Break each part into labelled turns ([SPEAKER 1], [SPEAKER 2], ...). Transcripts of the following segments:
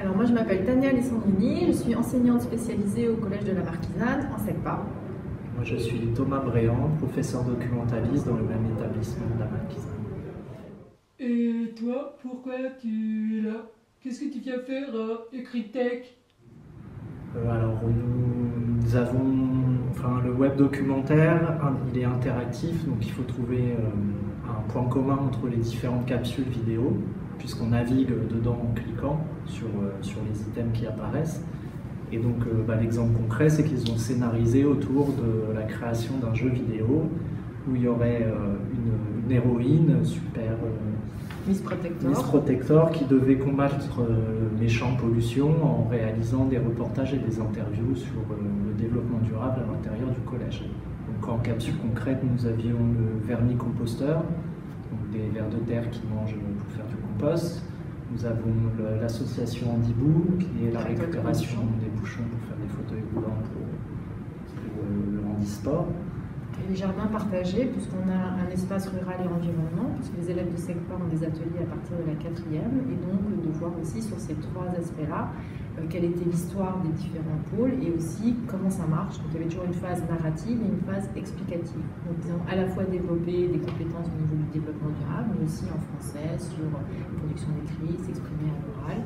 [SPEAKER 1] Alors moi je m'appelle Tania Alessandrini, je suis enseignante spécialisée au Collège de la Marquisane en SECPA.
[SPEAKER 2] Moi je suis Thomas Bréant, professeur documentaliste dans le même établissement de la Marquisane.
[SPEAKER 3] Et toi, pourquoi tu es là? Qu'est-ce que tu viens faire à Ecritech
[SPEAKER 2] euh, Alors nous, avons, enfin le web documentaire, il est interactif, donc il faut trouver euh, un point commun entre les différentes capsules vidéo puisqu'on navigue dedans en cliquant sur, euh, sur les items qui apparaissent. Et donc euh, bah, l'exemple concret, c'est qu'ils ont scénarisé autour de la création d'un jeu vidéo où il y aurait euh, une, héroïne super...
[SPEAKER 1] Miss Protector.
[SPEAKER 2] Miss Protector qui devait combattre le méchant pollution en réalisant des reportages et des interviews sur le développement durable à l'intérieur du collège. Donc en capsule concrète, nous avions le vermicomposteur, donc des vers de terre qui mangent pour faire du Nous avons l'association Andibou, qui est la récupération des bouchons pour faire des fauteuils roulants pour, pour euh, le handisport.
[SPEAKER 1] Les jardins partagés, puisqu'on a un espace rural et environnement, puisque les élèves de SECPA ont des ateliers à partir de la quatrième, et donc de voir aussi sur ces trois aspects-là quelle était l'histoire des différents pôles et aussi comment ça marche. Donc il y avait toujours une phase narrative et une phase explicative. Donc ils ont à la fois développé des compétences au niveau du développement durable, mais aussi en français sur la production d'écrit, s'exprimer à l'oral,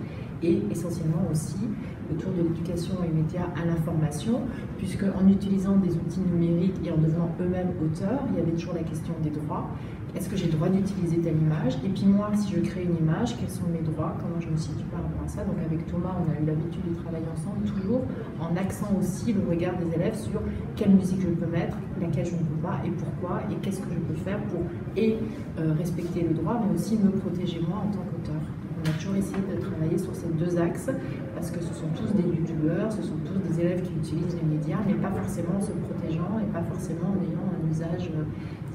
[SPEAKER 1] et essentiellement aussi autour de l'éducation immédiate à l'information, puisque en utilisant des outils numériques et en devenant eux-mêmes auteurs, il y avait toujours la question des droits. Est-ce que j'ai le droit d'utiliser telle image? Et puis moi, si je crée une image, quels sont mes droits? Comment je me situe par rapport à ça? Donc avec Thomas, on a eu l'habitude de travailler ensemble, toujours en accent aussi le regard des élèves sur quelle musique je peux mettre, laquelle je ne peux pas, et pourquoi, et qu'est-ce que je peux faire pour et euh, respecter le droit, mais aussi me protéger moi en tant qu'auteur. On a toujours essayé de travailler sur ces deux axes parce que ce sont tous des youtubeurs, ce sont tous des élèves qui utilisent les médias, mais pas forcément en se protégeant et pas forcément en ayant un usage, euh,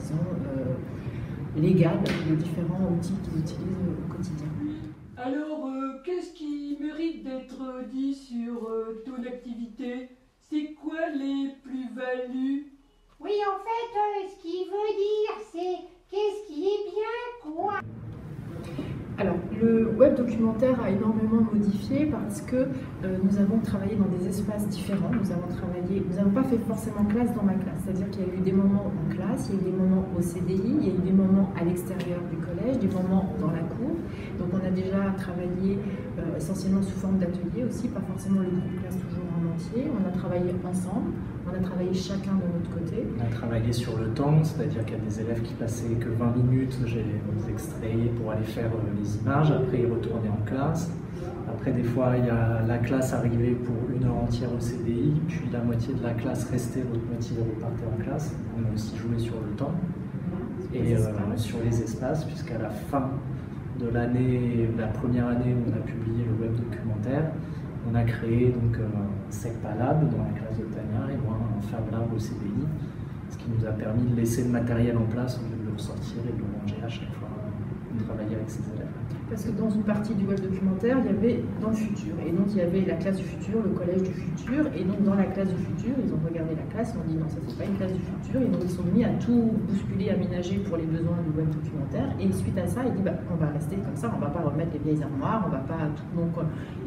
[SPEAKER 1] disons, euh, légal des différents outils qu'ils utilisent au quotidien.
[SPEAKER 3] Alors, euh, qu'est-ce qui mérite d'être dit sur ton activité? C'est quoi les plus-values
[SPEAKER 4] Oui, en fait, ce qu'il veut dire, c'est qu'est-ce qui est bien, quoi
[SPEAKER 1] alors, le web documentaire a énormément modifié parce que euh, nous avons travaillé dans des espaces différents. Nous avons travaillé, nous n'avons pas fait forcément classe dans ma classe, c'est-à-dire qu'il y a eu des moments en classe, il y a eu des moments au CDI, il y a eu des moments à l'extérieur du collège, des moments dans la cour. Donc, on a déjà travaillé euh, essentiellement sous forme d'atelier aussi, pas forcément le groupe classe toujours en entier. On a travaillé ensemble. On a travaillé chacun de notre côté.
[SPEAKER 2] On a travaillé sur le temps, c'est-à-dire qu'il y a des élèves qui passaient que 20 minutes, j'ai les extraits pour aller faire euh, les images, après ils retournaient en classe. Après, des fois, il y a la classe arrivait pour une heure entière au CDI, puis la moitié de la classe restait, l'autre moitié repartait en classe. On a aussi joué sur le temps et euh, sur les espaces, puisqu'à la fin de la première année où on a publié le web documentaire, on a créé donc un euh, SECPA dans la classe de Tania et un Fab Lab au CDI, ce qui nous a permis de laisser le matériel en place au lieu de le ressortir et de le ranger à chaque fois, de travailler avec ses élèves
[SPEAKER 1] parce que dans une partie du web documentaire, il y avait dans le futur. Et donc, il y avait la classe du futur, le collège du futur. Et donc, dans la classe du futur, ils ont regardé la classe, ils ont dit non, ça, c'est pas une classe du futur. Et donc, ils sont mis à tout bousculer, aménager pour les besoins du web documentaire. Et suite à ça, ils disent bah, on va rester comme ça, on va pas remettre les vieilles armoires, on va pas tout. Donc,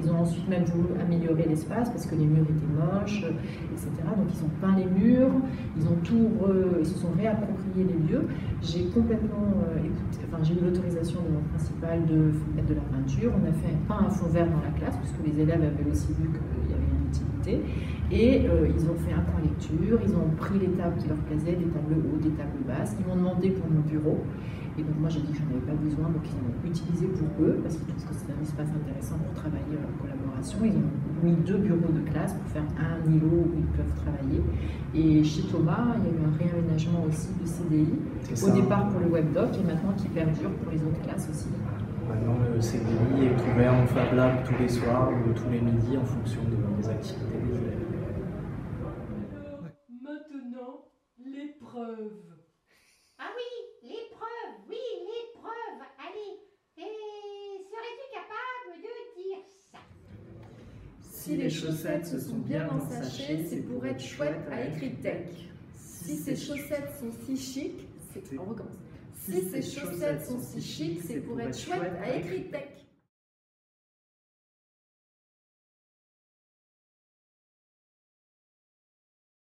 [SPEAKER 1] ils ont ensuite même voulu améliorer l'espace parce que les murs étaient moches, etc. Donc, ils ont peint les murs, ils ont tout, ils se sont réappropriés les lieux. J'ai complètement euh, enfin, j'ai eu l'autorisation de mon principal de mettre de la peinture. On a fait pas un fond vert dans la classe, puisque les élèves avaient aussi vu qu'il y avait une utilité. Et euh, ils ont fait un point lecture, ils ont pris les tables qui leur plaisaient, des tables hautes, des tables basses. Ils m'ont demandé pour mon bureau. Et donc moi j'ai dit que j'en avais pas besoin, donc ils ont utilisé pour eux, parce qu'ils trouvent que c'est un espace intéressant pour travailler en collaboration. Ils ont mis deux bureaux de classe pour faire un îlot où ils peuvent travailler. Et chez Thomas, il y a eu un réaménagement aussi de CDI, au départ pour le webdoc et maintenant qui perdure pour les autres classes aussi.
[SPEAKER 2] Maintenant, le CDI est ouvert en Fab Lab tous les soirs ou tous les midis en fonction des activités des élèves.
[SPEAKER 3] Maintenant, l'épreuve.
[SPEAKER 4] Ah oui, l'épreuve, oui, l'épreuve. Allez, et serais-tu capable de dire ça?
[SPEAKER 1] Si les chaussettes se sont bien ensachées, c'est pour être chouette à écrit tech. Si ces chaussettes sont si chic, c'est... On recommence. Si ces chaussettes sont si chic, c'est pour être chouette à écrit tech.